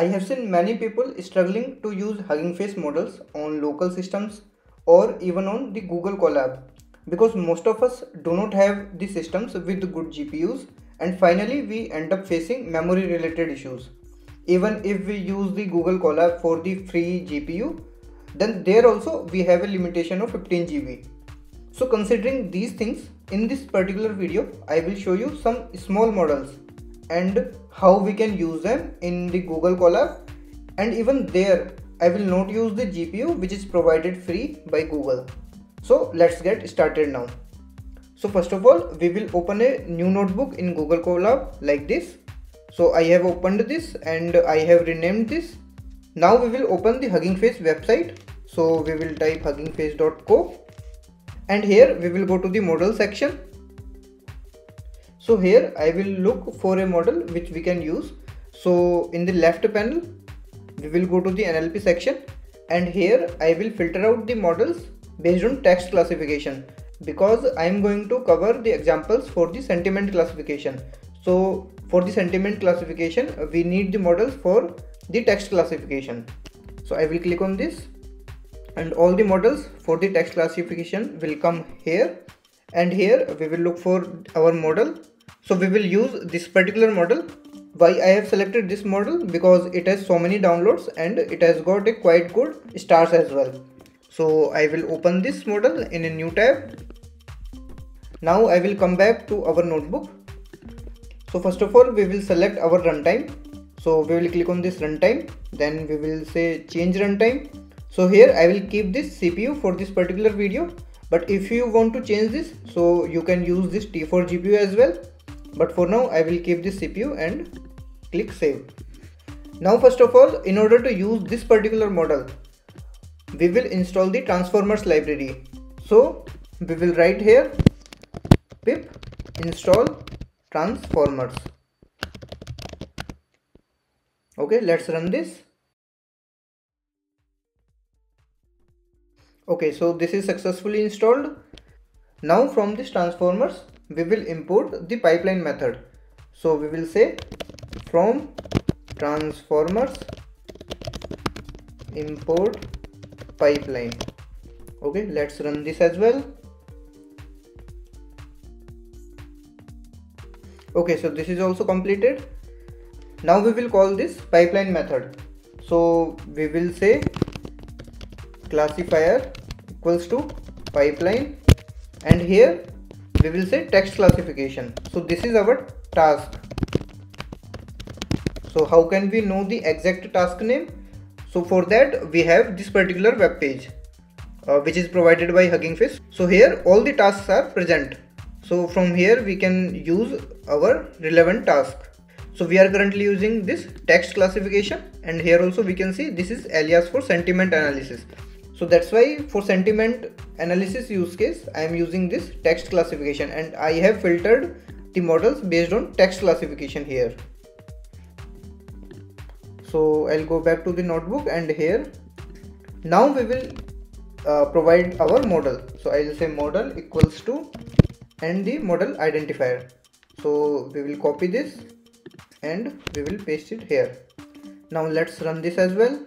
I have seen many people struggling to use Hugging Face models on local systems or even on the Google Colab because most of us do not have the systems with good GPUs and finally we end up facing memory related issues. Even if we use the Google Colab for the free GPU, then there also we have a limitation of 15 GB. So considering these things, in this particular video, I will show you some small models and how we can use them in the Google Colab and even there I will not use the GPU which is provided free by Google. So let's get started now. So first of all we will open a new notebook in Google Colab like this. So I have opened this and I have renamed this. Now we will open the Hugging Face website. So we will type huggingface.co and here we will go to the model section so here I will look for a model which we can use. So in the left panel we will go to the NLP section. And here I will filter out the models based on text classification because I am going to cover the examples for the sentiment classification. So for the sentiment classification we need the models for the text classification. So I will click on this and all the models for the text classification will come here. And here we will look for our model so we will use this particular model. Why I have selected this model? Because it has so many downloads and it has got a quite good stars as well. So I will open this model in a new tab. Now I will come back to our notebook. So first of all we will select our runtime. So we will click on this runtime. Then we will say change runtime. So here I will keep this CPU for this particular video. But if you want to change this so you can use this T4 GPU as well but for now I will keep this CPU and click save. Now first of all in order to use this particular model we will install the transformers library. So we will write here pip install transformers. Okay let's run this. Okay so this is successfully installed. Now from this transformers we will import the pipeline method. So we will say from transformers import pipeline. Okay let's run this as well. Okay so this is also completed. Now we will call this pipeline method. So we will say classifier equals to pipeline. And here we will say text classification. So this is our task. So how can we know the exact task name? So for that we have this particular web page uh, which is provided by Hugging Face. So here all the tasks are present. So from here we can use our relevant task. So we are currently using this text classification and here also we can see this is alias for sentiment analysis so that's why for sentiment analysis use case i am using this text classification and i have filtered the models based on text classification here. So i'll go back to the notebook and here. Now we will uh, provide our model. So i'll say model equals to and the model identifier. So we will copy this and we will paste it here. Now let's run this as well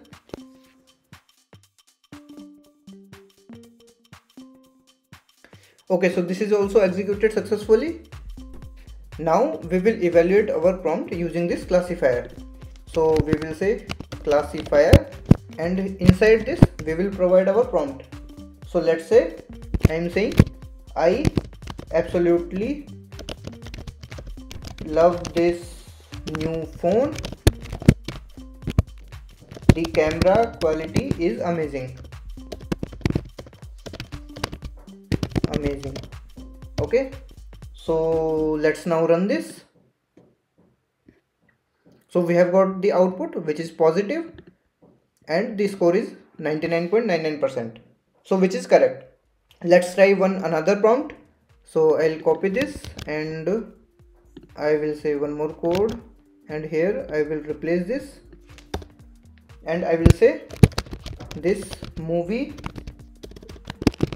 okay so this is also executed successfully. Now we will evaluate our prompt using this classifier. So we will say classifier and inside this we will provide our prompt. So let's say i am saying i absolutely love this new phone. The camera quality is amazing amazing. Okay? So let's now run this. So we have got the output which is positive and the score is 99.99% so which is correct. Let's try one another prompt. So I'll copy this and I will say one more code. And here I will replace this. And I will say this movie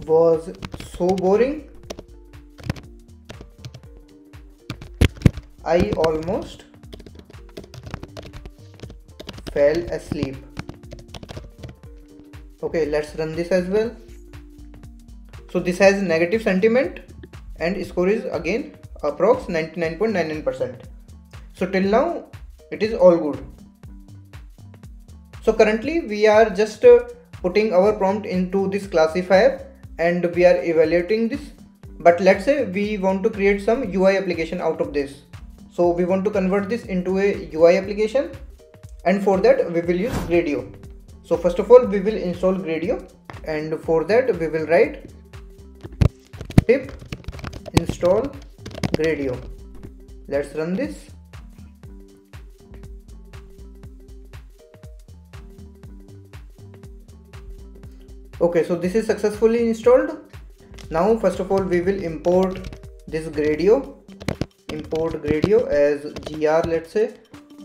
was so boring. I almost fell asleep. Okay let's run this as well. So this has negative sentiment and score is again approx 99.99% so till now it is all good. So currently we are just uh, putting our prompt into this classifier and we are evaluating this. But let's say we want to create some UI application out of this. So we want to convert this into a UI application. And for that we will use Gradio. So first of all we will install Gradio. And for that we will write pip install Gradio. Let's run this okay so this is successfully installed. Now first of all we will import this gradio. Import gradio as gr let's say.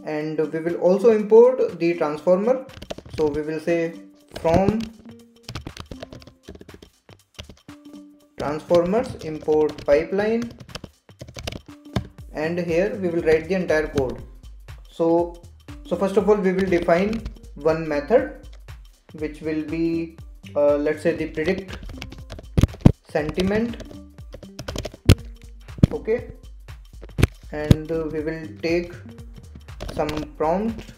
And we will also import the transformer. So we will say from transformers import pipeline. And here we will write the entire code. So so first of all we will define one method which will be uh, let's say the predict sentiment. Okay. And uh, we will take some prompt.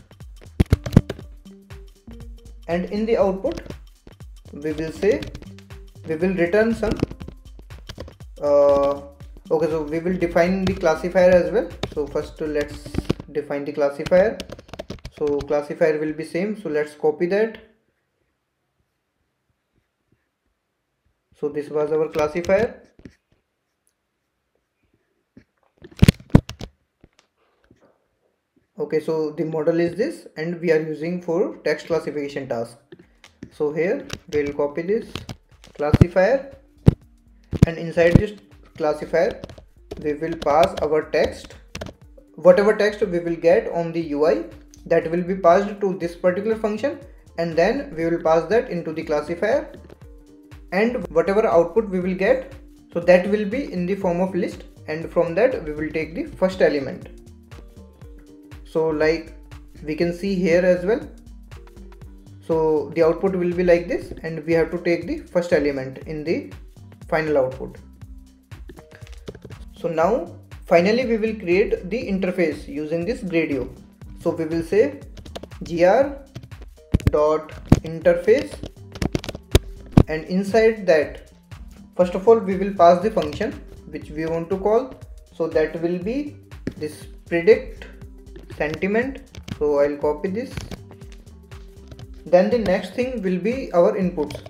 And in the output we will say we will return some. Uh, okay so we will define the classifier as well. So first let's define the classifier. So classifier will be same. So let's copy that so this was our classifier. Okay so the model is this and we are using for text classification task. So here we'll copy this classifier and inside this classifier we will pass our text. Whatever text we will get on the UI that will be passed to this particular function and then we will pass that into the classifier and whatever output we will get so that will be in the form of list and from that we will take the first element. So like we can see here as well. So the output will be like this and we have to take the first element in the final output. So now finally we will create the interface using this gradio. So we will say gr dot interface and inside that first of all we will pass the function which we want to call. So that will be this predict sentiment. So I'll copy this. Then the next thing will be our inputs.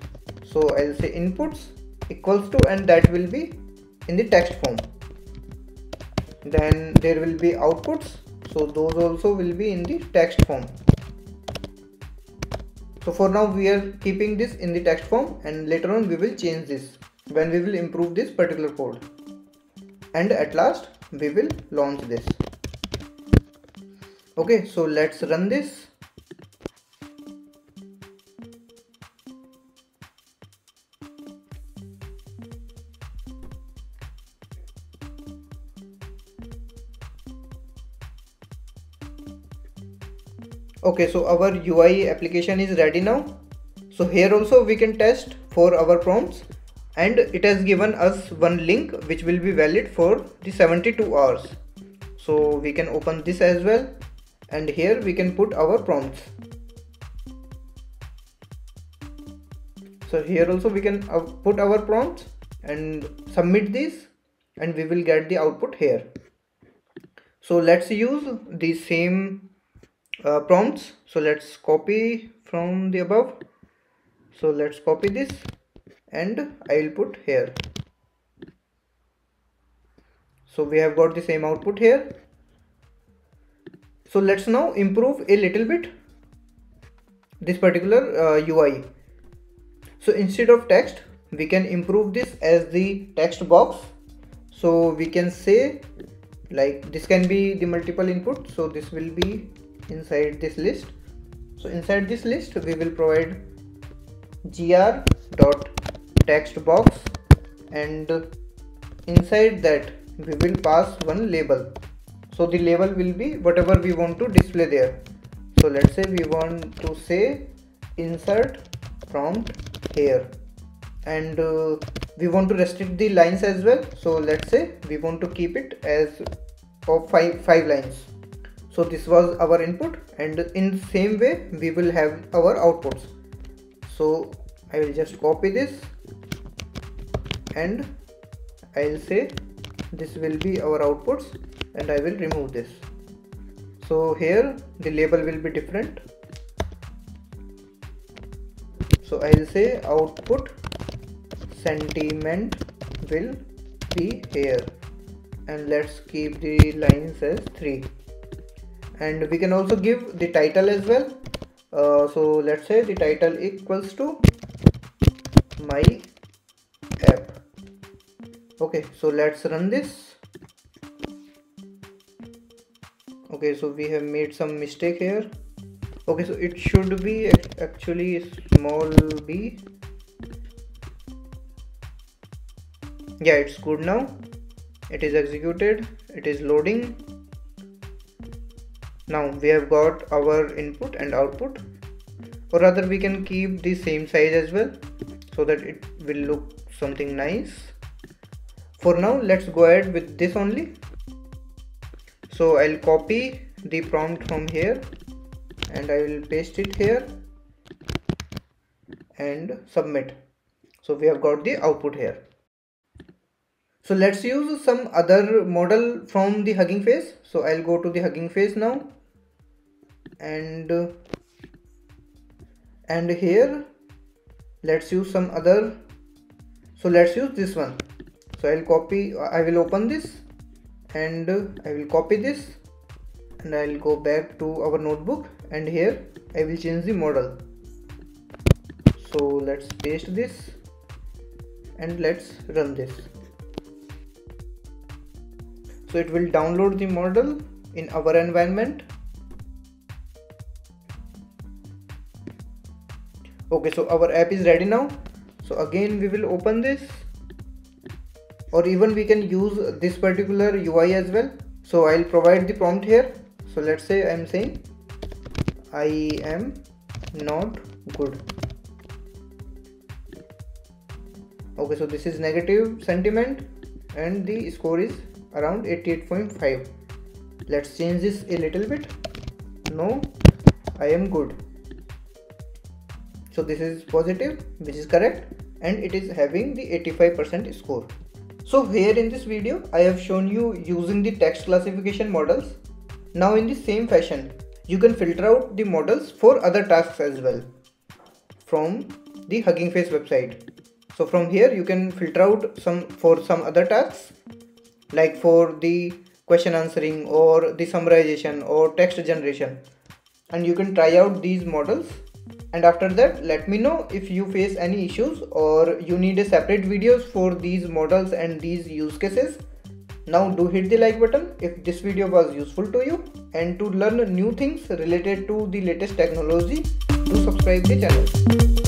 So I'll say inputs equals to and that will be in the text form. Then there will be outputs. So those also will be in the text form so for now we are keeping this in the text form and later on we will change this when we will improve this particular code. And at last we will launch this. Okay so let's run this okay so our UI application is ready now. So here also we can test for our prompts. And it has given us one link which will be valid for the 72 hours. So we can open this as well. And here we can put our prompts. So here also we can uh, put our prompts and submit this. And we will get the output here. So let's use the same uh, prompts. So let's copy from the above. So let's copy this and I will put here. So we have got the same output here. So let's now improve a little bit this particular uh, UI so instead of text we can improve this as the text box. So we can say like this can be the multiple input. So this will be inside this list. So inside this list we will provide gr dot text box and inside that we will pass one label. So the label will be whatever we want to display there. So let's say we want to say insert prompt here. And uh, we want to restrict the lines as well. So let's say we want to keep it as of five five lines so this was our input and in the same way we will have our outputs. So i will just copy this and i'll say this will be our outputs and i will remove this. So here the label will be different. So i'll say output sentiment will be here and let's keep the lines as 3 and we can also give the title as well. Uh, so let's say the title equals to my app. Okay so let's run this. Okay so we have made some mistake here. Okay so it should be actually small b. Yeah it's good now. It is executed. It is loading now we have got our input and output. Or rather we can keep the same size as well so that it will look something nice. For now let's go ahead with this only. So I'll copy the prompt from here and I will paste it here and submit. So we have got the output here so let's use some other model from the hugging face. So i'll go to the hugging face now. And and here let's use some other. So let's use this one. So i'll copy i will open this. And i will copy this. And i'll go back to our notebook. And here i will change the model. So let's paste this. And let's run this so it will download the model in our environment. Okay so our app is ready now. So again we will open this. Or even we can use this particular UI as well. So I'll provide the prompt here. So let's say I'm saying I am not good. Okay so this is negative sentiment and the score is around 88.5 let's change this a little bit. No I am good. So this is positive which is correct and it is having the 85% score. So here in this video I have shown you using the text classification models. Now in the same fashion you can filter out the models for other tasks as well from the Hugging Face website. So from here you can filter out some for some other tasks like for the question answering or the summarization or text generation. And you can try out these models. And after that let me know if you face any issues or you need a separate videos for these models and these use cases. Now do hit the like button if this video was useful to you. And to learn new things related to the latest technology do subscribe the channel